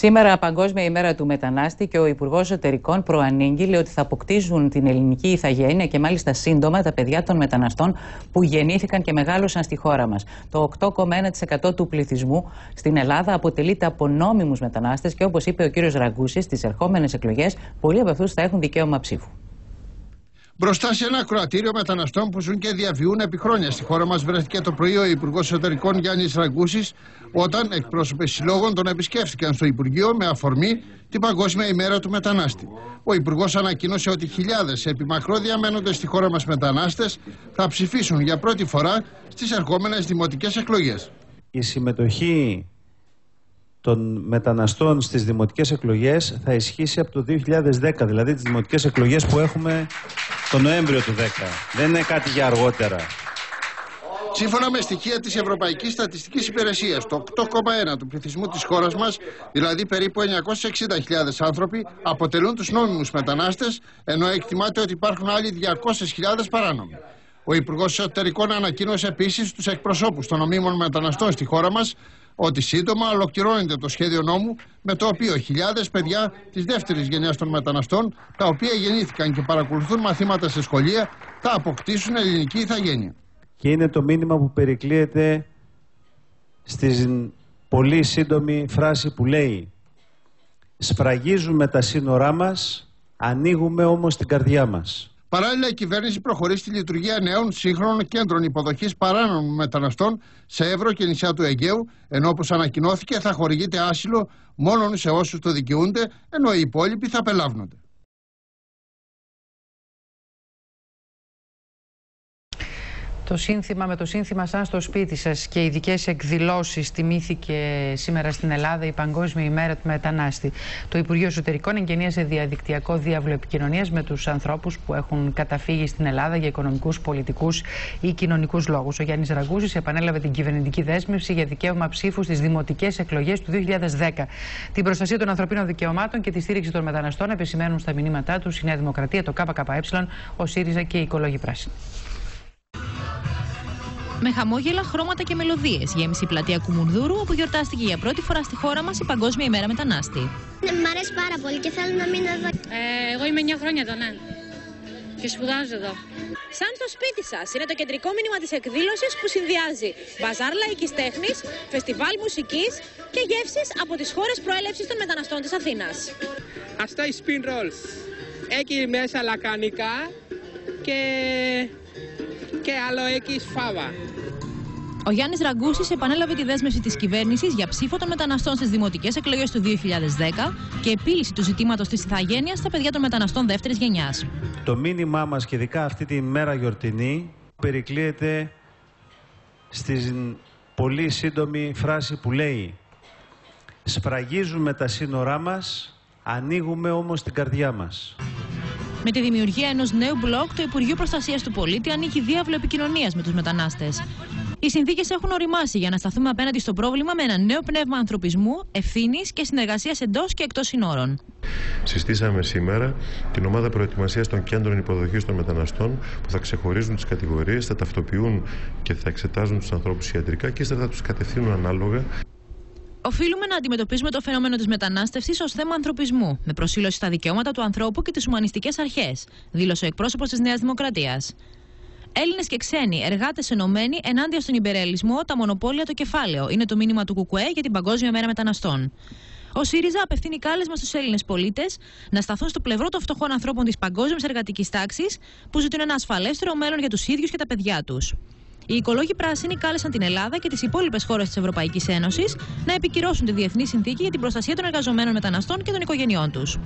Σήμερα, Παγκόσμια ημέρα του μετανάστη και ο Υπουργός Εσωτερικών προανήγγειλε ότι θα αποκτήσουν την ελληνική ηθαγένεια και μάλιστα σύντομα τα παιδιά των μεταναστών που γεννήθηκαν και μεγάλωσαν στη χώρα μας. Το 8,1% του πληθυσμού στην Ελλάδα αποτελείται από νόμιμου μετανάστες και όπως είπε ο κύριος Ραγκούση, στις ερχόμενες εκλογές, πολλοί από αυτούς θα έχουν δικαίωμα ψήφου. Μπροστά σε ένα κροατήριο μεταναστών που ζουν και διαβιούν επί χρόνια στη χώρα μας, βρέθηκε το πρωί ο Υπουργός Εσωτερικών Γιάννης Ραγκούσης, όταν εκπρόσωποι συλλόγων τον επισκέφθηκαν στο Υπουργείο με αφορμή την Παγκόσμια ημέρα του μετανάστη. Ο Υπουργός ανακοίνωσε ότι χιλιάδες επιμακρό μένοντε στη χώρα μας μετανάστες θα ψηφίσουν για πρώτη φορά στις ερχόμενες δημοτικές εκλογές. Η συμμετοχή των μεταναστών στις δημοτικές εκλογές θα ισχύσει από το 2010, δηλαδή τις δημοτικές εκλογές που έχουμε το Νοέμβριο του 10. Δεν είναι κάτι για αργότερα. Σύμφωνα με στοιχεία της Ευρωπαϊκής Στατιστικής Υπηρεσίας, το 8,1 του πληθυσμού της χώρας μας, δηλαδή περίπου 960.000 άνθρωποι, αποτελούν τους νόμιμους μετανάστες, ενώ εκτιμάται ότι υπάρχουν άλλοι 200.000 παράνομοι. Ο Υπουργός Εσωτερικών ανακοίνωσε επίσης στου εκπροσώπους των νομίμων μεταναστών στη χώρα μας ότι σύντομα ολοκληρώνεται το σχέδιο νόμου με το οποίο χιλιάδες παιδιά της δεύτερης γενιάς των μεταναστών, τα οποία γεννήθηκαν και παρακολουθούν μαθήματα σε σχολεία, θα αποκτήσουν ελληνική ηθαγένεια. Και είναι το μήνυμα που περικλείεται στη πολύ σύντομη φράση που λέει «Σφραγίζουμε τα σύνορά μας, ανοίγουμε όμως την καρδιά μας». Παράλληλα, η κυβέρνηση προχωρεί στη λειτουργία νέων σύγχρονων κέντρων υποδοχής παράνομων μεταναστών σε Εύρο και νησιά του Αιγαίου, ενώ όπως ανακοινώθηκε θα χορηγείται άσυλο μόνο σε όσους το δικαιούνται, ενώ οι υπόλοιποι θα απελάβνονται. Το σύνθημα με το σύνθημα σαν στο σπίτι σας και ειδικές εκδηλώσεις τιμήθηκε σήμερα στην Ελλάδα η Παγκόσμια ημέρα του μετανάστη. Το Υπουργείο Εσωτερικών εγγενίασε διαδικτυακό διάβλο επικοινωνίας με τους ανθρώπους που έχουν καταφύγει στην Ελλάδα για οικονομικούς, πολιτικούς ή κοινωνικούς λόγους. Ο Γιάννης Ραγκούζης επανέλαβε την κυβερνητική δέσμευση για δικαίωμα ψήφου στις δημοτικές εκλογές του 2010. Την προστασία των ανθρωπίνων δικαιωμάτων και τη στήριξη των μεταναστών επισημαίνουν στα μηνύματά τους η Νέα Δημοκρατία, το ΚΚΕ, ο ΣΥΡΙΖΑ και η Οικολόγη Πράσινη. Με χαμόγελα, χρώματα και μελωδίες γέμισε η πλατεία Κουμουνδούρου, όπου γιορτάστηκε για πρώτη φορά στη χώρα μας η Παγκόσμια ημέρα μετανάστη. Ναι, μ' αρέσει πάρα πολύ και θέλω να μείνω εδώ. Ε, εγώ είμαι 9 χρόνια εδώ, ναι. Και σπουδάζω εδώ. Σαν στο σπίτι σας είναι το κεντρικό μήνυμα της εκδήλωσης που συνδυάζει μπαζάρ λαϊκής τέχνης, φεστιβάλ μουσικής και γεύσεις από τις χώρες προέλευσης των μεταναστών της Αθήνας. Αυτά οι spin rolls. Έχει μέσα λακανικά και και άλλο εκεί σφάβα. Ο Γιάννης Ραγκούσης επανέλαβε τη δέσμευση της κυβέρνησης για ψήφο των μεταναστών στις δημοτικές εκλογές του 2010 και επίλυση του ζητήματος της ηθαγένειας στα παιδιά των μεταναστών δεύτερης γενιάς. Το μήνυμά μας και ειδικά αυτή τη μέρα γιορτινή περικλείεται στη πολύ σύντομη φράση που λέει «Σφραγίζουμε τα σύνορά μας, ανοίγουμε όμως την καρδιά μας». Με τη δημιουργία ενός νέου μπλοκ, το Υπουργείο Προστασίας του Πολίτη ανήκει διάβλο επικοινωνίας με τους μετανάστες. Οι συνθήκες έχουν οριμάσει για να σταθούμε απέναντι στο πρόβλημα με ένα νέο πνεύμα ανθρωπισμού, ευθύνης και συνεργασίας εντός και εκτός συνόρων. Συστήσαμε σήμερα την ομάδα προετοιμασίας των κέντρων υποδοχής των μεταναστών που θα ξεχωρίζουν τις κατηγορίες, θα ταυτοποιούν και θα εξετάζουν τους ανθρώπους ιατρικά και ύστερα θα τους κατευθύνουν ανάλογα Οφείλουμε να αντιμετωπίσουμε το φαινόμενο της μετανάστευσης ως θέμα ανθρωπισμού, με προσήλωση στα δικαιώματα του ανθρώπου και τις ουμανιστικές αρχές, δήλωσε ο εκπρόσωπος της Νέας Δημοκρατίας. Έλληνες και ξένοι, εργάτες ενωμένοι ενάντια στον υπερελισμό, τα μονοπόλια, το κεφάλαιο, είναι το μήνυμα του ΚΚΕ για την Παγκόσμια Μέρα Μεταναστών. Ο ΣΥΡΙΖΑ απευθύνει κάλεσμα στους Έλληνες πολίτες να σταθούν στο πλευρό των φτωχών ανθρώπων της παγκόσμιας εργατικής τάξης που ζητούν ένα ασφαλέστερο μέλλον για τους ίδιους και τα παιδιά τους. Οι οικολόγοι πράσινοι κάλεσαν την Ελλάδα και τις υπόλοιπες χώρες της Ευρωπαϊκής Ένωσης να επικυρώσουν τη Διεθνή Συνθήκη για την προστασία των εργαζομένων μεταναστών και των οικογενειών τους.